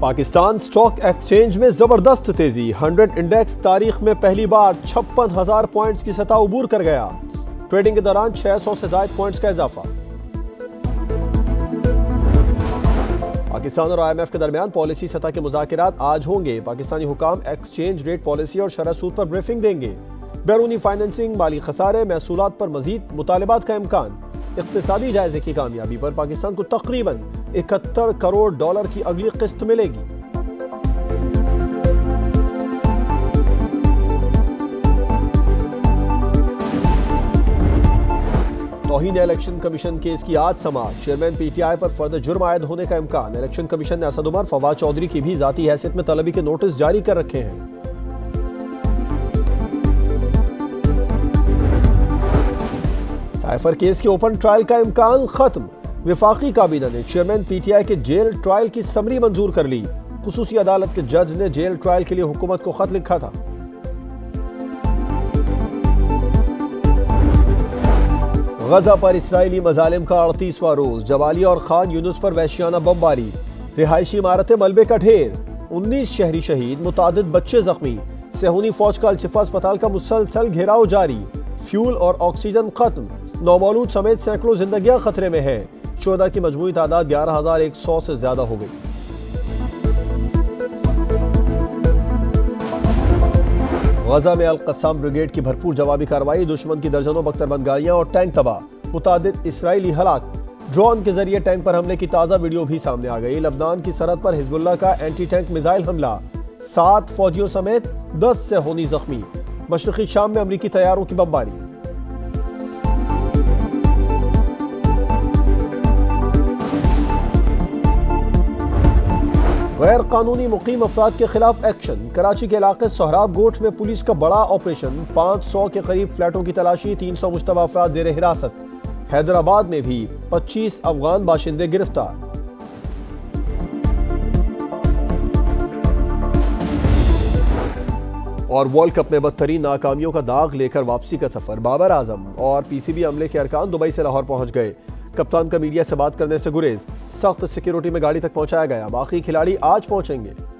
Pakistan stock exchange में ज़बरदस्त तेज़ी। 100 इंडेक्स तारीख में पहली बार छप्पन हज़ार पॉइंट्स की सतह उबूर कर गया। ट्रेडिंग के दौरान 600 से ज़्यादा पॉइंट्स का इजाफा। पाकिस्तान और आईएमएफ के दरमियान पॉलिसी सतह के मुजाकरात आज होंगे। पाकिस्तानी हुकाम एक्सचेंज रेट पॉलिसी और शरह सूद पर ब्रीफिंग देंगे। बैरूनी फाइनेंसिंग माली खसारे, महसूलत पर मजीद मुतालबात का इम्कान। इकतदी जायजे की कामयाबी पर पाकिस्तान को तकरीबन इकहत्तर करोड़ डॉलर की अगली किस्त मिलेगी। तोहिन इलेक्शन कमीशन केस की आज समाज चेयरमैन पीटीआई पर फर्द जुर्म आयद होने का इम्कान। इलेक्शन कमीशन ने असद उमर फवाद चौधरी की भी जाती हैसियत में तलबी के नोटिस जारी कर रखे हैं। साइफर केस के ओपन ट्रायल का इम्कान खत्म। विफाकी काबीना ने चेयरमैन पीटीआई के जेल ट्रायल की समरी मंजूर कर ली। खसूसी अदालत के जज ने जेल ट्रायल के लिए हुकूमत को खत लिखा था। गजा पर इसराइली मजालिम का अड़तीसवां रोज जवालिया और खान यूनुस पर वैशियाना बमबारी। रिहायशी इमारतें मलबे का ढेर। उन्नीस शहरी शहीद मुताद बच्चे जख्मी। सेहूनी फौज का अलशिफा अस्पताल का मुसलसल घेराव जारी। फ्यूल और ऑक्सीजन खत्म। नौमौलूद समेत सैकड़ों जिंदगियाँ खतरे में हैं। शोदा की मजमू तादाद ग्यारह हज़ार एक सौ से ज़्यादा हो गई। गजा में अलकसाम ब्रिगेड की भरपूर जवाबी कार्रवाई, दुश्मन की दर्जनों बख्तरबंद गाड़ियाँ और टैंक तबाह मुताद इसराइली हलाक ड्रोन के ज़रिए टैंक पर हमले की ताज़ा वीडियो भी सामने आ गई। लबनान की सरहद पर हिजबुल्ला का एंटी टैंक मिसाइल हमला, सात फौजियों समेत दस से होनी जख्मी। मशरकी शाम में अमरीकी तैयारों की बमबारी। गैर कानूनी मुकीम अफराद के खिलाफ एक्शन। कराची के इलाके सोहराब गोट में पुलिस का बड़ा ऑपरेशन। पाँच सौ के करीब फ्लैटों की तलाशी, तीन सौ मुशतबा अफराद जेर हिरासत। हैदराबाद में भी पच्चीस अफगान बाशिंदे गिरफ़्तार। और वर्ल्ड कप में बदतरीन नाकामियों का दाग लेकर वापसी का सफ़र। बाबर आज़म और पीसीबी अमले के अरकान दुबई से लाहौर पहुँच गए। कप्तान का मीडिया से बात करने से गुरेज, सख्त सिक्योरिटी में गाड़ी तक पहुँचाया गया। बाकी खिलाड़ी आज पहुँचेंगे।